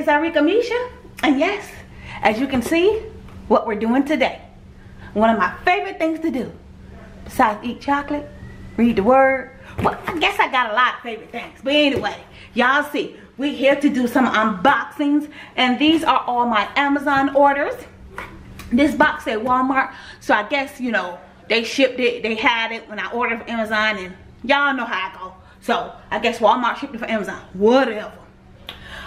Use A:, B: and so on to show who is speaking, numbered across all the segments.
A: is Arickamisha, and yes, as you can see, what we're doing today. One of my favorite things to do, besides eat chocolate, read the word. Well, I guess I got a lot of favorite things, but anyway, y'all see, we're here to do some unboxings, and these are all my Amazon orders. This box at Walmart, so I guess, you know, they shipped it, they had it when I ordered from Amazon, and y'all know how I go. So, I guess Walmart shipped it for Amazon, whatever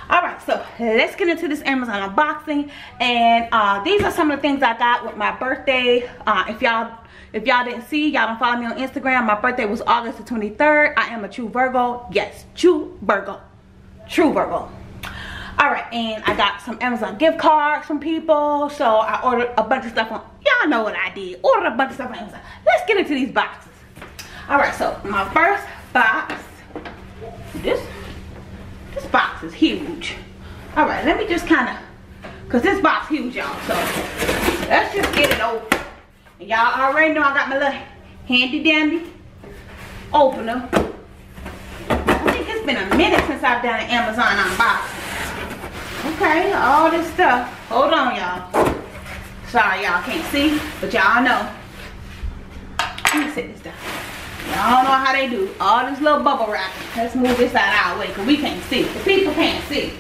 A: all right so let's get into this amazon unboxing and uh, these are some of the things i got with my birthday uh, if y'all if y'all didn't see y'all don't follow me on instagram. My birthday was august the 23rd i am a true virgo. Yes true virgo. True virgo. All right and i got some amazon gift cards from people. So i ordered a bunch of stuff on y'all know what i did. Ordered a bunch of stuff on amazon. Let's get into these boxes. All right so my first box this this box is huge. All right, let me just kind of, because this box huge, y'all. So let's just get it open. Y'all already know I got my little handy dandy opener. I think it's been a minute since I've done an Amazon unboxing. Okay, all this stuff. Hold on, y'all. Sorry, y'all can't see, but y'all know. Let me set this down. Y'all know how they do. All this little bubble wrap. Let's move this out our way because we can't see. The people can't see.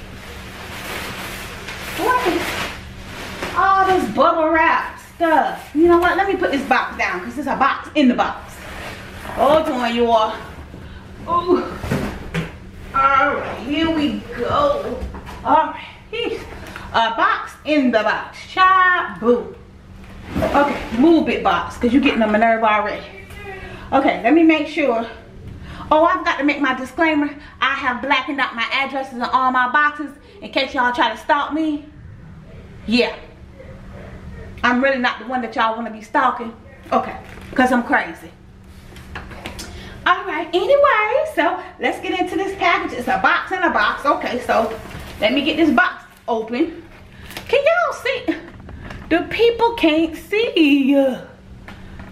A: What is all this bubble wrap stuff? You know what? Let me put this box down because there's a box in the box. Oh, Hold on, you all. Ooh. All right, here we go. All right, a box in the box. Cha boo. Okay, move it box because you're getting on my nerve already. Okay, let me make sure. Oh, I've got to make my disclaimer. I have blackened out my addresses on all my boxes in case y'all try to stalk me. Yeah. I'm really not the one that y'all want to be stalking. Okay, because I'm crazy. All right, anyway, so let's get into this package. It's a box in a box. Okay, so let me get this box open. Can y'all see? The people can't see. you.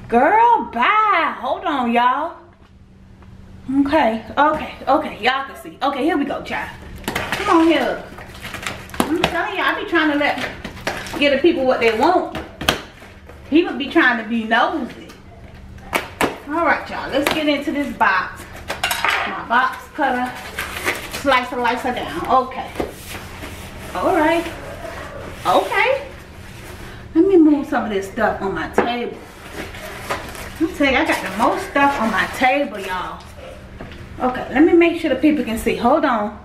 A: Girl, bye. Hold on, y'all. Okay, okay, okay. Y'all can see. Okay, here we go, child. Come on here. I'm telling you, I be trying to let get the people what they want. People be trying to be nosy. All right, y'all. Let's get into this box. My box cutter. Slice her, slice her down. Okay. All right. Okay. Let me move some of this stuff on my table. I'm telling you, I got the most stuff on my table, y'all. Okay, let me make sure the people can see. Hold on.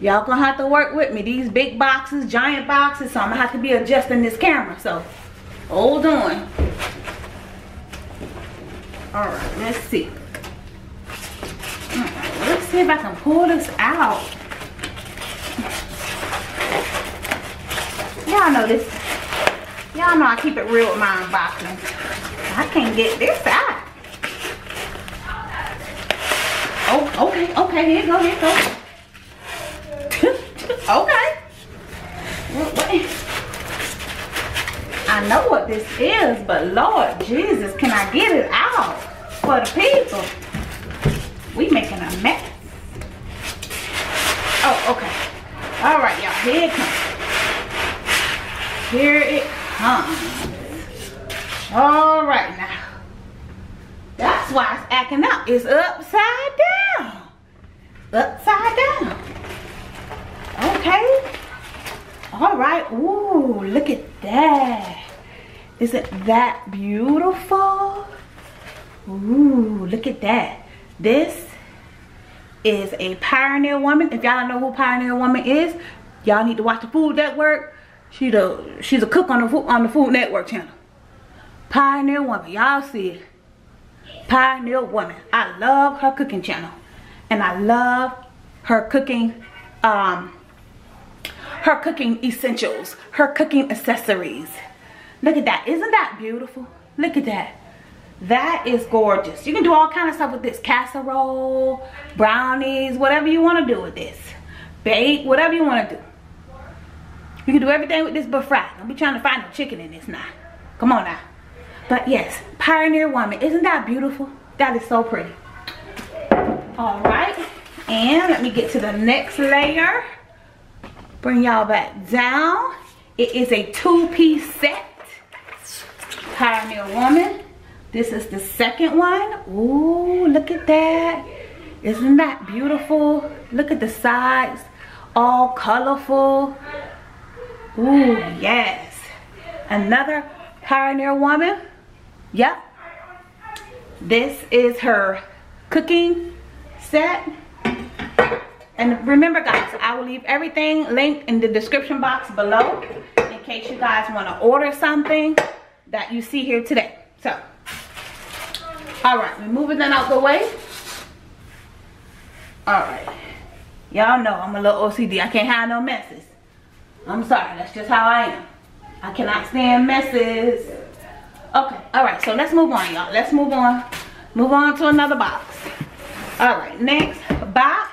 A: Y'all gonna have to work with me. These big boxes, giant boxes, so I'm gonna have to be adjusting this camera. So, hold on. All right, let's see. let's see if I can pull this out. Y'all know this. Y'all know I keep it real with my unboxing. I can't get this out. Oh, okay, okay, here go, here go. okay. What, what? I know what this is, but Lord Jesus, can I get it out for the people? We making a mess. Oh, okay. All right, y'all, here it comes. Here it comes. All right now. That's why it's acting up. It's upside down. Upside down. Okay. All right. Ooh, look at that. Isn't that beautiful? Ooh, look at that. This is a Pioneer Woman. If y'all don't know who Pioneer Woman is, y'all need to watch the Food Network. She's a she's a cook on the on the Food Network channel. Pioneer Woman. Y'all see it. Pioneer Woman. I love her cooking channel. And I love her cooking, um, her cooking essentials. Her cooking accessories. Look at that. Isn't that beautiful? Look at that. That is gorgeous. You can do all kind of stuff with this. Casserole, brownies, whatever you want to do with this. Bake, whatever you want to do. You can do everything with this but fry. Don't be trying to find no chicken in this now. Come on now. But yes, Pioneer Woman. Isn't that beautiful? That is so pretty. All right. And let me get to the next layer. Bring y'all back down. It is a two-piece set. Pioneer Woman. This is the second one. Ooh, look at that. Isn't that beautiful? Look at the sides. All colorful. Ooh, yes. Another Pioneer Woman. Yep. This is her cooking set. And remember guys, I will leave everything linked in the description box below in case you guys want to order something that you see here today. So, all right, we're moving that out the way. All right. Y'all know I'm a little OCD. I can't have no messes. I'm sorry, that's just how I am. I cannot stand messes. Okay, all right, so let's move on, y'all. Let's move on. Move on to another box. All right, next box.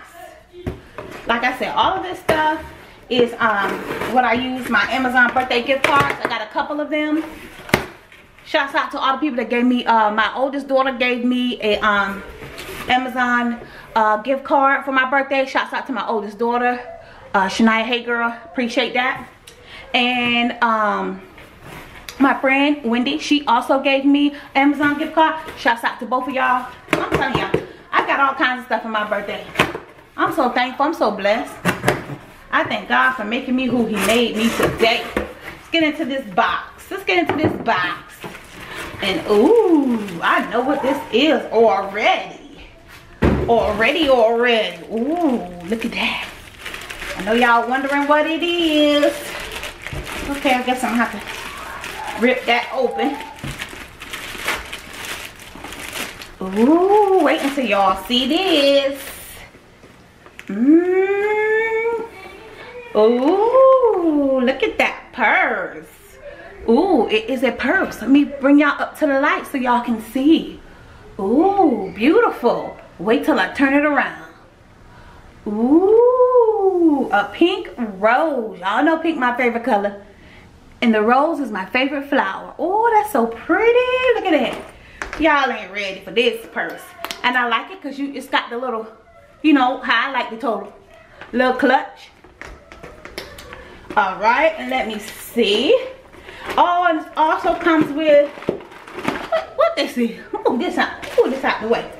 A: Like I said, all of this stuff is um what I use my Amazon birthday gift cards. I got a couple of them. Shouts out to all the people that gave me, uh, my oldest daughter gave me a um Amazon uh, gift card for my birthday. Shouts out to my oldest daughter, uh, Shania Hey Girl. Appreciate that. And um, my friend Wendy, she also gave me Amazon gift card. Shouts out to both of y'all. I'm telling y'all, I got all kinds of stuff for my birthday. I'm so thankful. I'm so blessed. I thank God for making me who he made me today. Let's get into this box. Let's get into this box. And ooh, I know what this is already. Already, already. Ooh, look at that. I know y'all wondering what it is. Okay, I guess I'm gonna have to rip that open. Ooh, wait until y'all see this. Mmm. Ooh, look at that purse. Ooh, it is a purse. Let me bring y'all up to the light so y'all can see. Ooh, beautiful. Wait till I turn it around. Ooh, a pink rose. Y'all know pink my favorite color. And the rose is my favorite flower. Oh, that's so pretty. Look at that. Y'all ain't ready for this purse. And I like it because you it's got the little, you know, how I like the total. Little clutch. All right, let me see. Oh, and it also comes with, what, what this is? Move this out, move this out the way.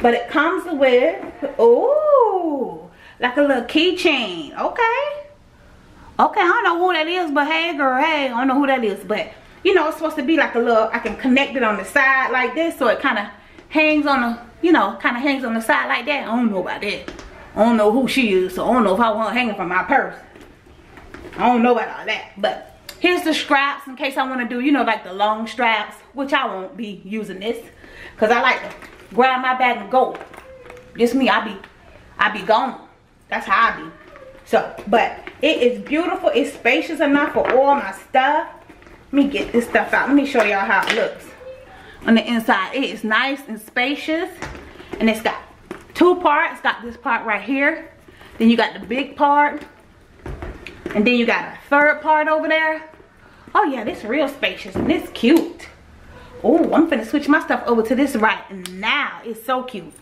A: But it comes with, oh, like a little keychain. Okay. Okay, I don't know who that is, but hey girl, hey, I don't know who that is. But, you know, it's supposed to be like a little, I can connect it on the side like this so it kind of hangs on the, you know, kind of hangs on the side like that. I don't know about that. I don't know who she is, so I don't know if I want hanging from my purse. I don't know about all that, but here's the straps in case I want to do, you know, like the long straps, which I won't be using this because I like to grab my bag and go. Just me, I be, I be gone. That's how I be. So, but it is beautiful. It's spacious enough for all my stuff. Let me get this stuff out. Let me show y'all how it looks on the inside. It is nice and spacious. And it's got two parts. Got this part right here. Then you got the big part. And then you got a third part over there. Oh yeah, this real spacious and it's cute. Oh, I'm finna switch my stuff over to this right now. It's so cute.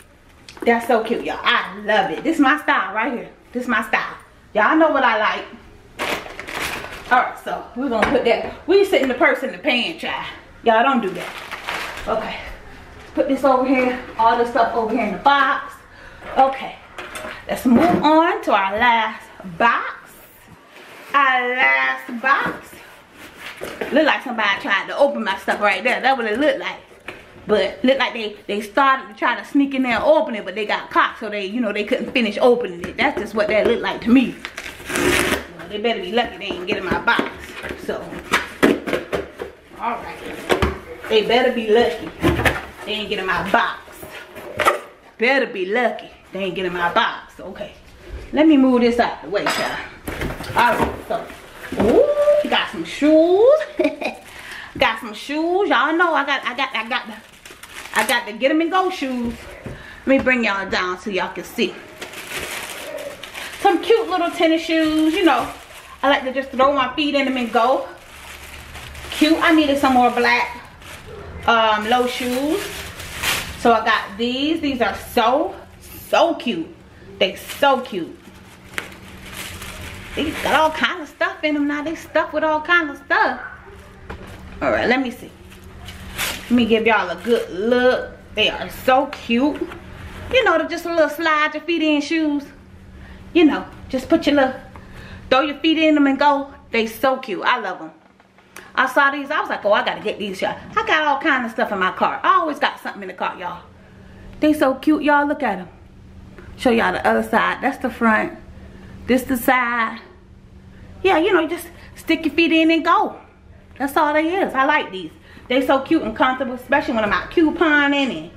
A: That's so cute, y'all. I love it. This is my style right here. This is my style. Y'all know what I like. Alright, so we're gonna put that. We sitting in the purse in the pan, child. Y'all don't do that. Okay. Put this over here. All the stuff over here in the box. Okay. Let's move on to our last box. Our last box. Look like somebody tried to open my stuff right there. That's what it looked like. But looked like they, they started to try to sneak in there and open it, but they got caught, so they, you know, they couldn't finish opening it. That's just what that looked like to me. Well, they better be lucky they ain't get in my box. So, alright. They better be lucky they ain't get in my box. Better be lucky they ain't get in my box. Okay. Let me move this out the way, child. Alright, so, ooh, got some shoes. got some shoes. Y'all know I got, I got, I got the I got the get them and go shoes. Let me bring y'all down so y'all can see. Some cute little tennis shoes, you know. I like to just throw my feet in them and go. Cute. I needed some more black um, low shoes. So I got these. These are so, so cute. They so cute. These got all kind of stuff in them now. They stuffed with all kind of stuff. All right, let me see. Let me give y'all a good look. They are so cute. You know, they're just a little slide your feet in shoes. You know, just put your little, throw your feet in them and go. They so cute. I love them. I saw these. I was like, oh, I got to get these, y'all. I got all kind of stuff in my car. I always got something in the car, y'all. They so cute, y'all. Look at them. Show y'all the other side. That's the front. This the side. Yeah, you know, just stick your feet in and go. That's all they is. I like these. They so cute and comfortable, especially when I'm out couponing and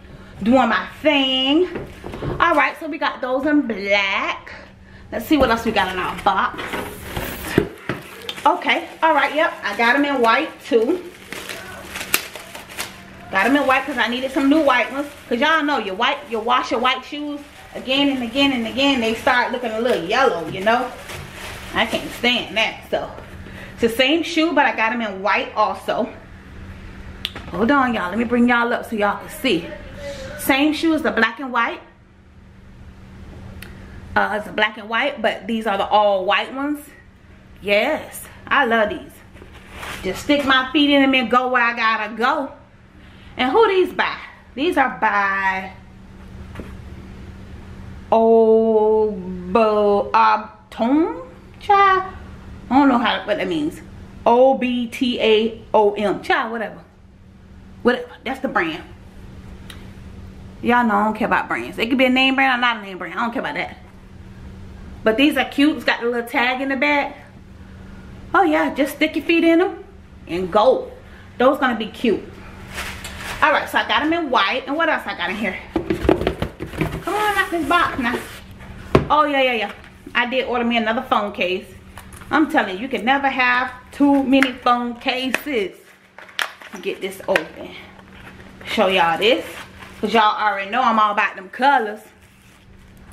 A: doing my thing. All right, so we got those in black. Let's see what else we got in our box. Okay, all right, yep. I got them in white too. Got them in white because I needed some new white ones. Because y'all know, your white, you wash your white shoes again and again and again, they start looking a little yellow, you know? I can't stand that, so. It's the same shoe, but I got them in white also. Hold on, y'all. Let me bring y'all up so y'all can see. Same shoe as the black and white. Uh, it's a black and white, but these are the all white ones. Yes, I love these. Just stick my feet in them and go where I gotta go. And who these by? These are by Obo child. I don't know how what that means. O B T A O M child, whatever. Whatever. That's the brand. Y'all know I don't care about brands. It could be a name brand or not a name brand. I don't care about that. But these are cute. It's got the little tag in the back. Oh yeah, just stick your feet in them and go. Those gonna be cute. All right, so I got them in white. And what else I got in here? Come on out this box now. Oh yeah, yeah, yeah. I did order me another phone case. I'm telling you, you can never have too many phone cases. Get this open. Show y'all this. Because y'all already know I'm all about them colors.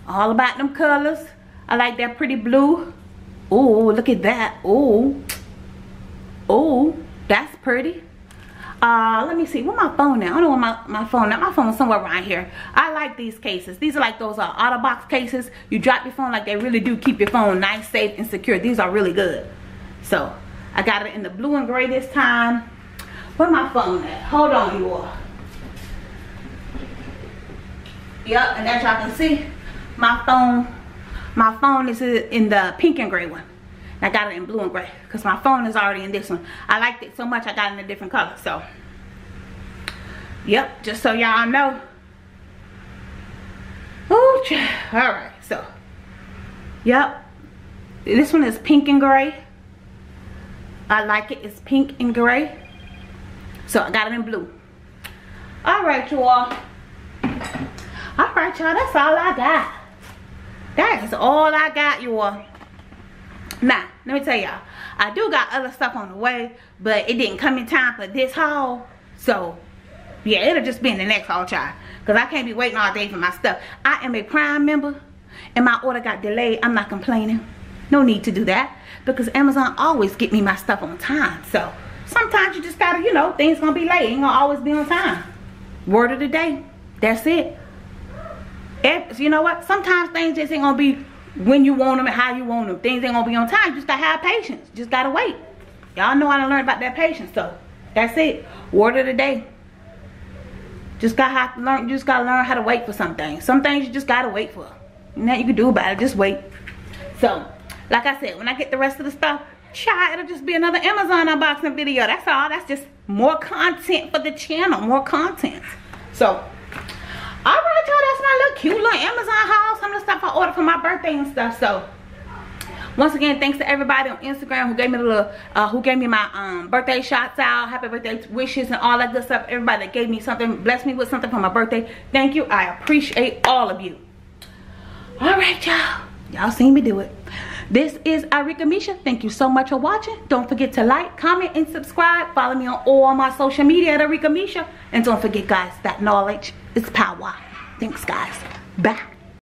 A: All about them colors. I like that pretty blue. Oh, look at that. Oh. Oh, that's pretty. Uh, let me see. Where my phone now? I don't know my, my phone now. My phone's somewhere around here. I like these cases. These are like those uh, OtterBox cases. You drop your phone like they really do keep your phone nice, safe, and secure. These are really good. So, I got it in the blue and gray this time. Where my phone at? Hold on, you all. Yep, and as y'all can see, my phone my phone is in the pink and gray one. I got it in blue and gray because my phone is already in this one. I liked it so much I got it in a different color. So, yep, just so y'all know. Ooh, all right, so, yep. This one is pink and gray. I like it. It's pink and gray. So, I got it in blue. All right, you all. All right, y'all. That's all I got that is all I got y'all now let me tell y'all. I do got other stuff on the way but it didn't come in time for this haul. So yeah it'll just be in the next haul child. Because I can't be waiting all day for my stuff. I am a prime member and my order got delayed. I'm not complaining. No need to do that because Amazon always get me my stuff on time. So sometimes you just gotta you know things gonna be late. Ain't gonna always be on time. Word of the day. That's it. If, you know what? Sometimes things just ain't gonna be when you want them and how you want them. Things ain't gonna be on time. You just gotta have patience. Just gotta wait. Y'all know I learned about that patience. So that's it. Word of the day. Just gotta have to learn. You just gotta learn how to wait for some things. Some things you just gotta wait for. Nothing you can do about it. Just wait. So, like I said, when I get the rest of the stuff, try it'll just be another Amazon unboxing video. That's all. That's just more content for the channel. More content. So all right y'all that's my little cute little amazon haul some of the stuff i ordered for my birthday and stuff so once again thanks to everybody on instagram who gave me the little uh, who gave me my um, birthday shots out happy birthday wishes and all that good stuff everybody that gave me something blessed me with something for my birthday thank you i appreciate all of you all right y'all y'all seen me do it this is Arickamisha. Thank you so much for watching. Don't forget to like, comment, and subscribe. Follow me on all my social media at Arickamisha. And don't forget, guys, that knowledge is power. Thanks, guys. Bye.